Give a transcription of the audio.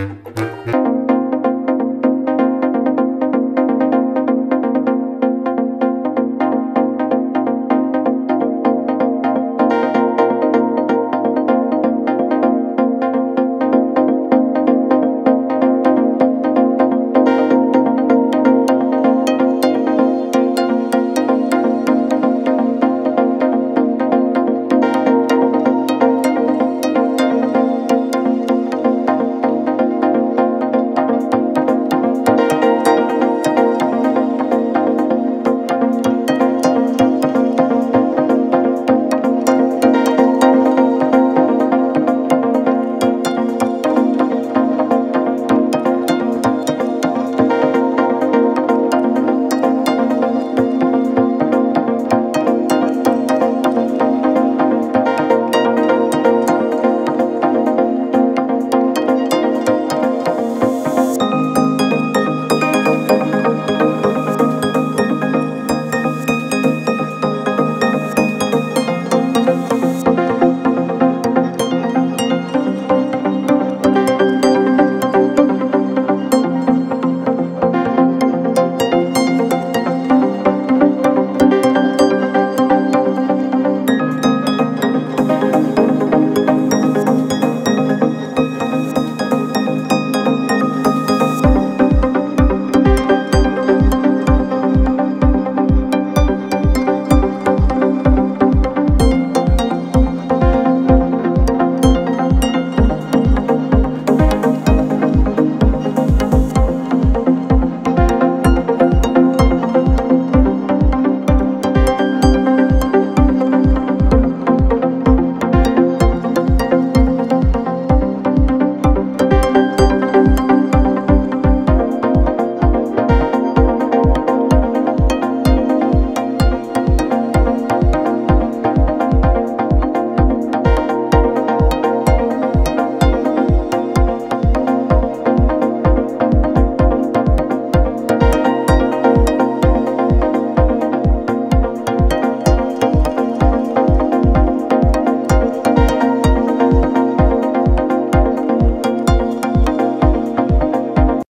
Mm-hmm.